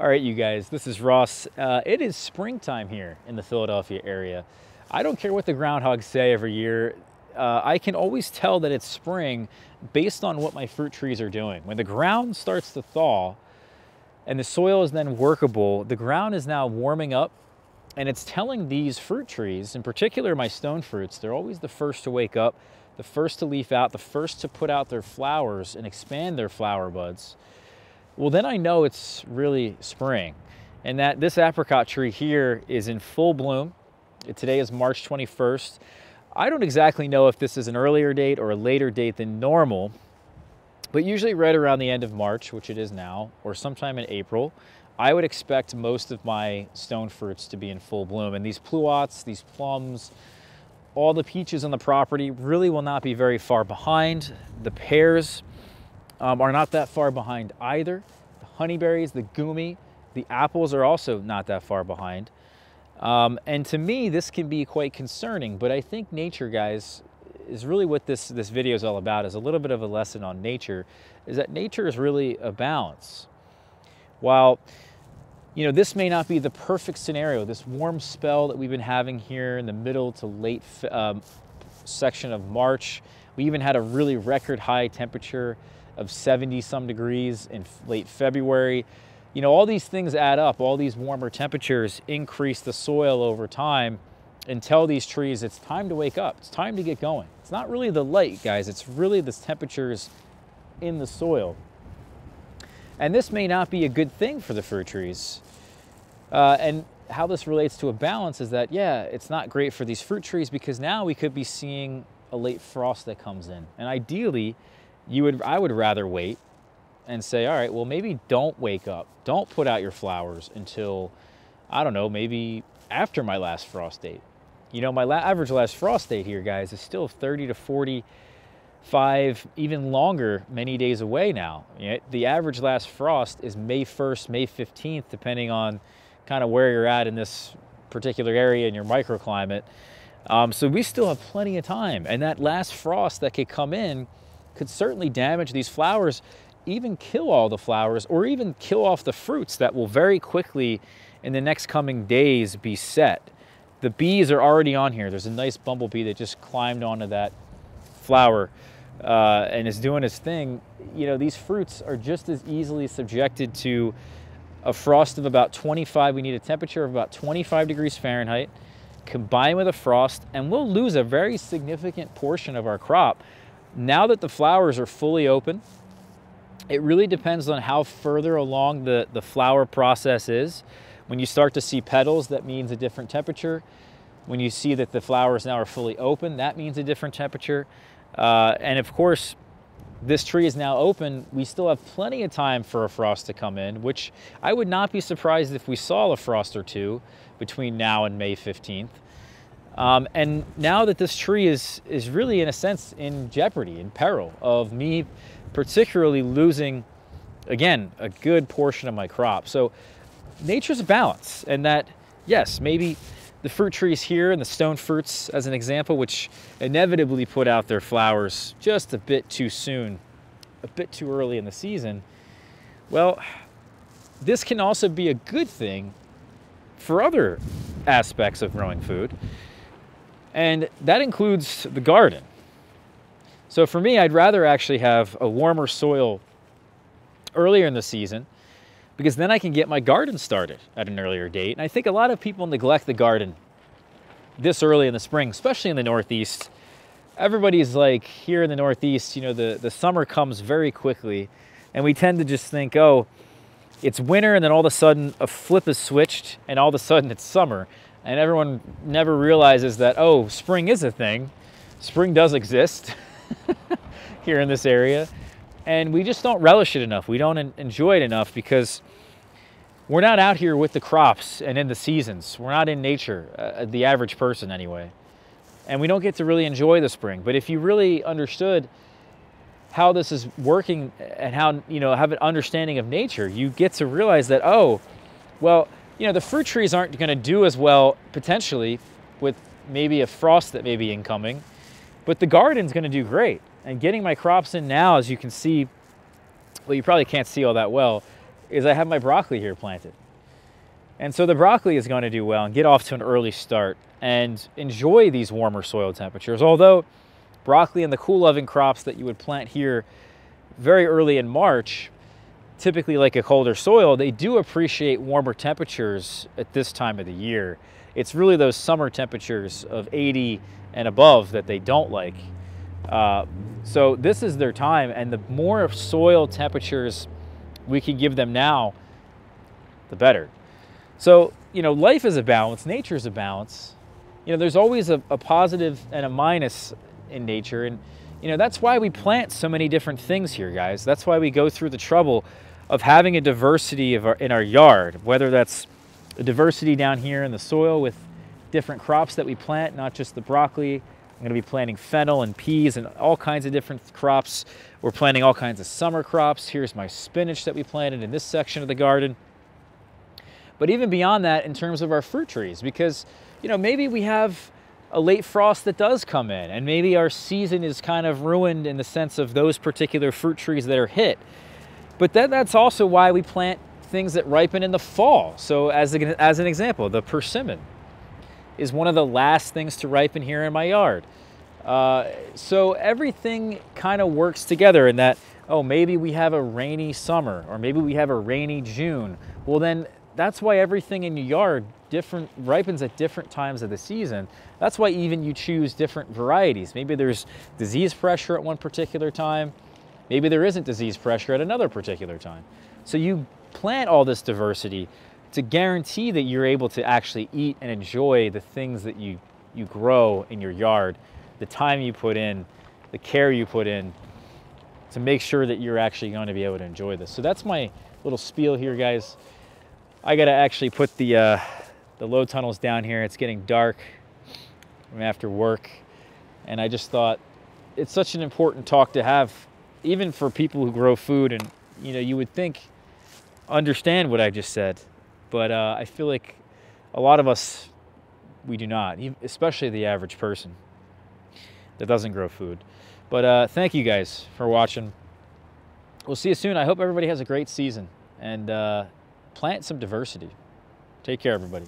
All right, you guys, this is Ross. Uh, it is springtime here in the Philadelphia area. I don't care what the groundhogs say every year. Uh, I can always tell that it's spring based on what my fruit trees are doing. When the ground starts to thaw and the soil is then workable, the ground is now warming up and it's telling these fruit trees, in particular my stone fruits, they're always the first to wake up, the first to leaf out, the first to put out their flowers and expand their flower buds well then I know it's really spring. And that this apricot tree here is in full bloom. Today is March 21st. I don't exactly know if this is an earlier date or a later date than normal, but usually right around the end of March, which it is now, or sometime in April, I would expect most of my stone fruits to be in full bloom. And these pluots, these plums, all the peaches on the property really will not be very far behind. The pears um, are not that far behind either. The honeyberries, the gumi, the apples are also not that far behind. Um, and to me, this can be quite concerning, but I think nature, guys, is really what this, this video is all about, is a little bit of a lesson on nature, is that nature is really a balance. While, you know, this may not be the perfect scenario, this warm spell that we've been having here in the middle to late um, section of March, we even had a really record high temperature of 70 some degrees in late February. You know, all these things add up. All these warmer temperatures increase the soil over time and tell these trees it's time to wake up. It's time to get going. It's not really the light, guys. It's really the temperatures in the soil. And this may not be a good thing for the fruit trees. Uh, and how this relates to a balance is that, yeah, it's not great for these fruit trees because now we could be seeing a late frost that comes in. And ideally, you would I would rather wait and say, all right, well, maybe don't wake up. Don't put out your flowers until, I don't know, maybe after my last frost date. You know, my la average last frost date here, guys, is still 30 to 45, even longer, many days away now. The average last frost is May 1st, May 15th, depending on kind of where you're at in this particular area in your microclimate. Um, so we still have plenty of time. And that last frost that could come in could certainly damage these flowers, even kill all the flowers, or even kill off the fruits that will very quickly in the next coming days be set. The bees are already on here. There's a nice bumblebee that just climbed onto that flower uh, and is doing its thing. You know, these fruits are just as easily subjected to a frost of about 25. We need a temperature of about 25 degrees Fahrenheit combined with a frost, and we'll lose a very significant portion of our crop now that the flowers are fully open, it really depends on how further along the, the flower process is. When you start to see petals, that means a different temperature. When you see that the flowers now are fully open, that means a different temperature. Uh, and of course, this tree is now open. We still have plenty of time for a frost to come in, which I would not be surprised if we saw a frost or two between now and May 15th. Um, and now that this tree is, is really, in a sense, in jeopardy, in peril of me particularly losing, again, a good portion of my crop. So nature's a balance and that, yes, maybe the fruit trees here and the stone fruits as an example, which inevitably put out their flowers just a bit too soon, a bit too early in the season. Well, this can also be a good thing for other aspects of growing food. And that includes the garden. So for me, I'd rather actually have a warmer soil earlier in the season because then I can get my garden started at an earlier date. And I think a lot of people neglect the garden this early in the spring, especially in the Northeast. Everybody's like here in the Northeast, you know, the, the summer comes very quickly and we tend to just think, oh, it's winter and then all of a sudden a flip is switched and all of a sudden it's summer and everyone never realizes that, oh, spring is a thing. Spring does exist here in this area. And we just don't relish it enough. We don't enjoy it enough because we're not out here with the crops and in the seasons. We're not in nature, uh, the average person anyway. And we don't get to really enjoy the spring. But if you really understood how this is working and how, you know, have an understanding of nature, you get to realize that, oh, well, you know, the fruit trees aren't going to do as well potentially with maybe a frost that may be incoming, but the garden's going to do great. And getting my crops in now, as you can see, well, you probably can't see all that well. is I have my broccoli here planted. And so the broccoli is going to do well and get off to an early start and enjoy these warmer soil temperatures. Although broccoli and the cool loving crops that you would plant here very early in March, typically like a colder soil, they do appreciate warmer temperatures at this time of the year. It's really those summer temperatures of 80 and above that they don't like. Uh, so this is their time, and the more soil temperatures we can give them now, the better. So, you know, life is a balance, nature is a balance. You know, there's always a, a positive and a minus in nature. And, you know, that's why we plant so many different things here, guys. That's why we go through the trouble of having a diversity of our, in our yard, whether that's a diversity down here in the soil with different crops that we plant, not just the broccoli. I'm going to be planting fennel and peas and all kinds of different crops. We're planting all kinds of summer crops. Here's my spinach that we planted in this section of the garden. But even beyond that, in terms of our fruit trees, because, you know, maybe we have a late frost that does come in, and maybe our season is kind of ruined in the sense of those particular fruit trees that are hit. But then that's also why we plant things that ripen in the fall. So as, a, as an example, the persimmon is one of the last things to ripen here in my yard. Uh, so everything kind of works together in that, oh, maybe we have a rainy summer or maybe we have a rainy June. Well, then that's why everything in your yard different ripens at different times of the season. That's why even you choose different varieties. Maybe there's disease pressure at one particular time. Maybe there isn't disease pressure at another particular time. So you plant all this diversity to guarantee that you're able to actually eat and enjoy the things that you, you grow in your yard, the time you put in, the care you put in to make sure that you're actually going to be able to enjoy this. So that's my little spiel here, guys. I gotta actually put the, uh, the low tunnels down here. It's getting dark I'm after work. And I just thought it's such an important talk to have, even for people who grow food. And, you know, you would think, understand what I just said. But uh, I feel like a lot of us, we do not, especially the average person that doesn't grow food. But uh, thank you guys for watching. We'll see you soon. I hope everybody has a great season. And uh, plant some diversity. Take care, everybody.